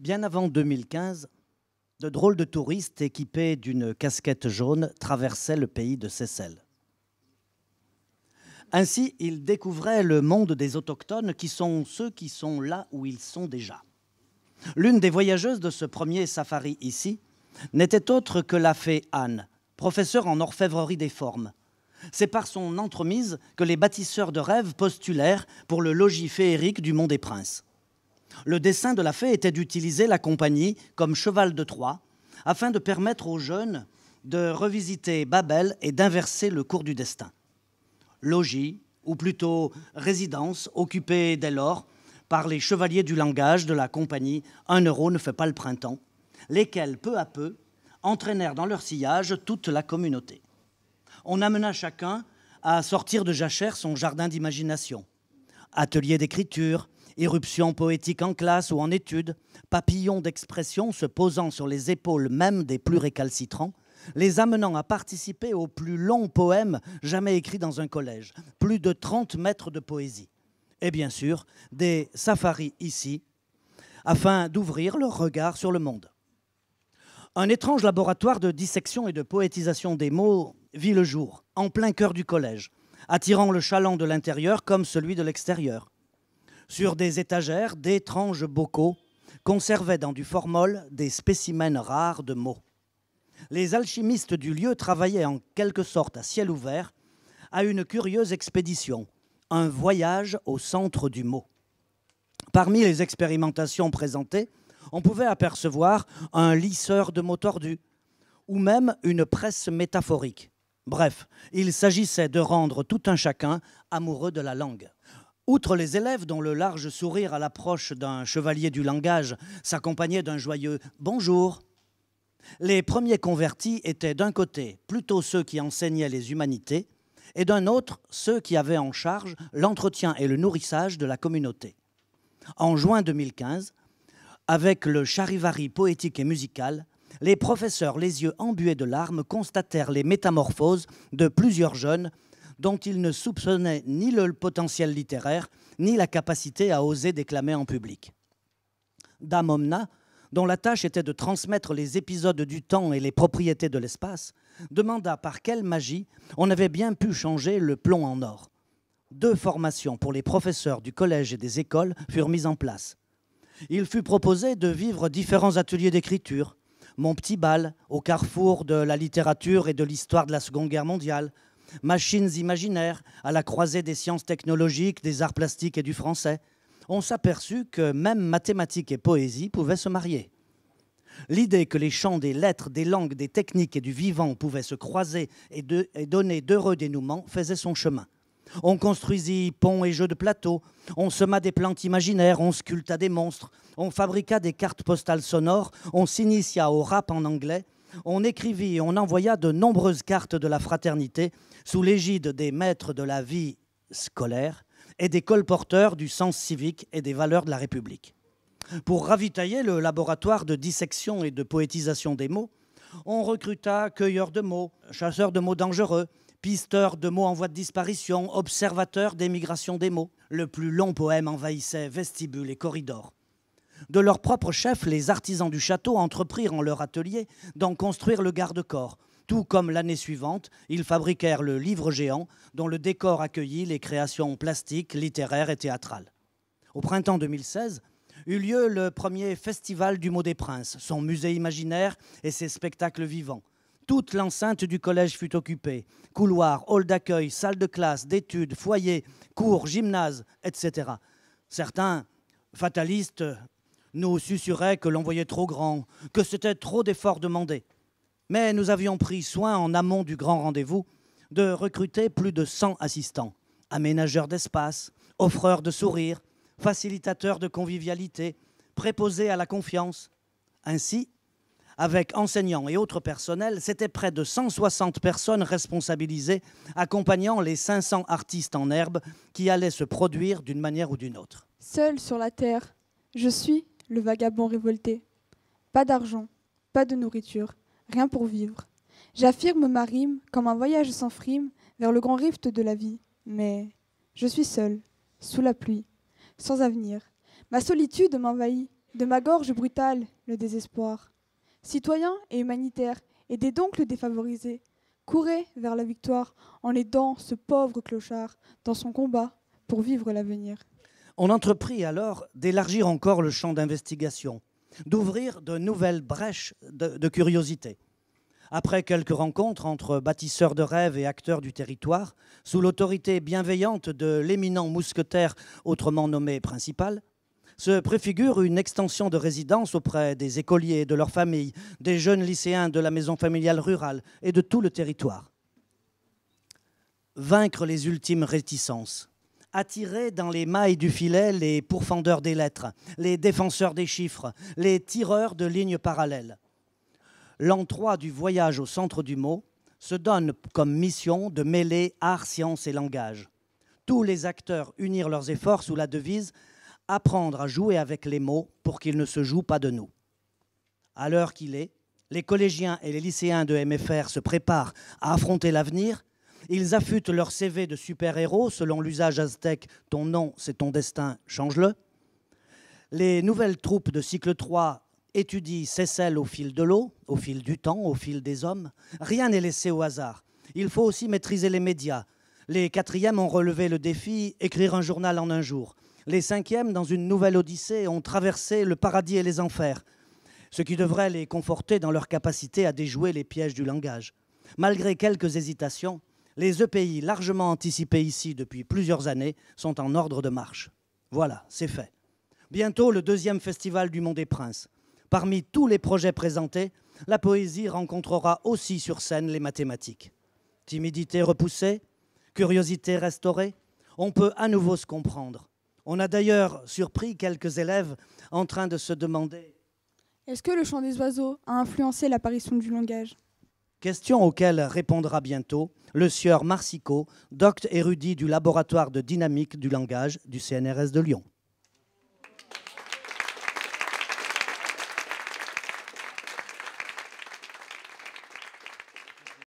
Bien avant 2015, de drôles de touristes équipés d'une casquette jaune traversaient le pays de Seyssel. Ainsi, ils découvraient le monde des autochtones qui sont ceux qui sont là où ils sont déjà. L'une des voyageuses de ce premier safari ici n'était autre que la fée Anne, professeure en orfèvrerie des formes. C'est par son entremise que les bâtisseurs de rêves postulèrent pour le logis féerique du Mont des Princes. Le dessein de la fée était d'utiliser la compagnie comme cheval de Troie afin de permettre aux jeunes de revisiter Babel et d'inverser le cours du destin. Logis, ou plutôt résidence, occupée dès lors par les chevaliers du langage de la compagnie Un euro ne fait pas le printemps, lesquels, peu à peu, entraînèrent dans leur sillage toute la communauté. On amena chacun à sortir de jachère son jardin d'imagination. Atelier d'écriture, Éruption poétique en classe ou en études, papillons d'expression se posant sur les épaules même des plus récalcitrants, les amenant à participer au plus long poème jamais écrit dans un collège, plus de 30 mètres de poésie. Et bien sûr, des safaris ici, afin d'ouvrir leur regard sur le monde. Un étrange laboratoire de dissection et de poétisation des mots vit le jour, en plein cœur du collège, attirant le chaland de l'intérieur comme celui de l'extérieur. Sur des étagères, d'étranges bocaux conservaient dans du formol des spécimens rares de mots. Les alchimistes du lieu travaillaient en quelque sorte à ciel ouvert à une curieuse expédition, un voyage au centre du mot. Parmi les expérimentations présentées, on pouvait apercevoir un lisseur de mots tordus ou même une presse métaphorique. Bref, il s'agissait de rendre tout un chacun amoureux de la langue. Outre les élèves dont le large sourire à l'approche d'un chevalier du langage s'accompagnait d'un joyeux bonjour, les premiers convertis étaient d'un côté plutôt ceux qui enseignaient les humanités et d'un autre ceux qui avaient en charge l'entretien et le nourrissage de la communauté. En juin 2015, avec le charivari poétique et musical, les professeurs, les yeux embués de larmes, constatèrent les métamorphoses de plusieurs jeunes dont il ne soupçonnait ni le potentiel littéraire, ni la capacité à oser déclamer en public. Dame Omna, dont la tâche était de transmettre les épisodes du temps et les propriétés de l'espace, demanda par quelle magie on avait bien pu changer le plomb en or. Deux formations pour les professeurs du collège et des écoles furent mises en place. Il fut proposé de vivre différents ateliers d'écriture. Mon petit bal, au carrefour de la littérature et de l'histoire de la Seconde Guerre mondiale, machines imaginaires à la croisée des sciences technologiques, des arts plastiques et du français, on s'aperçut que même mathématiques et poésie pouvaient se marier. L'idée que les champs des lettres, des langues, des techniques et du vivant pouvaient se croiser et, donner d'heureux dénouements faisait son chemin. On construisit ponts et jeux de plateau, on sema des plantes imaginaires, on sculpta des monstres, on fabriqua des cartes postales sonores, on s'initia au rap en anglais, on écrivit et on envoya de nombreuses cartes de la fraternité sous l'égide des maîtres de la vie scolaire et des colporteurs du sens civique et des valeurs de la République. Pour ravitailler le laboratoire de dissection et de poétisation des mots, on recruta cueilleurs de mots, chasseurs de mots dangereux, pisteurs de mots en voie de disparition, observateurs des migrations des mots. Le plus long poème envahissait vestibules et corridors. De leur propre chef, les artisans du château entreprirent en leur atelier d'en construire le garde-corps, tout comme l'année suivante, ils fabriquèrent le livre géant dont le décor accueillit les créations plastiques, littéraires et théâtrales. Au printemps 2016, eut lieu le premier festival du mot des princes, son musée imaginaire et ses spectacles vivants. Toute l'enceinte du collège fut occupée. Couloirs, hall d'accueil, salle de classe, d'études, foyer, cours, gymnase, etc. Certains, fatalistes, nous susurraient que l'on voyait trop grand, que c'était trop d'efforts demandés. Mais nous avions pris soin, en amont du grand rendez-vous, de recruter plus de 100 assistants, aménageurs d'espace, offreurs de sourires, facilitateurs de convivialité, préposés à la confiance. Ainsi, avec enseignants et autres personnels, c'était près de 160 personnes responsabilisées, accompagnant les 500 artistes en herbe qui allaient se produire d'une manière ou d'une autre. Seul sur la terre, je suis le vagabond révolté. Pas d'argent, pas de nourriture, rien pour vivre. J'affirme ma rime comme un voyage sans frime vers le grand rift de la vie. Mais je suis seul, sous la pluie, sans avenir. Ma solitude m'envahit. De ma gorge brutale, le désespoir. Citoyens et humanitaires, aidez donc le défavorisé. Courez vers la victoire en aidant ce pauvre clochard dans son combat pour vivre l'avenir. On entreprit alors d'élargir encore le champ d'investigation, d'ouvrir de nouvelles brèches de, curiosité. Après quelques rencontres entre bâtisseurs de rêves et acteurs du territoire, sous l'autorité bienveillante de l'éminent mousquetaire autrement nommé principal, se préfigure une extension de résidence auprès des écoliers, de leurs familles, des jeunes lycéens de la maison familiale rurale et de tout le territoire. Vaincre les ultimes réticences, attirer dans les mailles du filet les pourfendeurs des lettres, les défenseurs des chiffres, les tireurs de lignes parallèles l'an 3 du voyage au centre du mot se donne comme mission de mêler art, science et langage. Tous les acteurs unirent leurs efforts sous la devise apprendre à jouer avec les mots pour qu'ils ne se jouent pas de nous. À l'heure qu'il est, les collégiens et les lycéens de MFR se préparent à affronter l'avenir. Ils affûtent leur CV de super-héros selon l'usage aztèque ton nom, c'est ton destin, change-le. Les nouvelles troupes de cycle 3 étudie Cécile au fil de l'eau, au fil du temps, au fil des hommes. Rien n'est laissé au hasard. Il faut aussi maîtriser les médias. Les quatrièmes ont relevé le défi écrire un journal en un jour. Les cinquièmes, dans une nouvelle odyssée, ont traversé le paradis et les enfers, ce qui devrait les conforter dans leur capacité à déjouer les pièges du langage. Malgré quelques hésitations, les EPI largement anticipés ici depuis plusieurs années sont en ordre de marche. Voilà, c'est fait. Bientôt le deuxième festival du Monde des Princes. Parmi tous les projets présentés, la poésie rencontrera aussi sur scène les mathématiques. Timidité repoussée, curiosité restaurée, on peut à nouveau se comprendre. On a d'ailleurs surpris quelques élèves en train de se demander Est-ce que le chant des oiseaux a influencé l'apparition du langage? Question auxquelles répondra bientôt le sieur Marsico, docte érudit du laboratoire de dynamique du langage du CNRS de Lyon.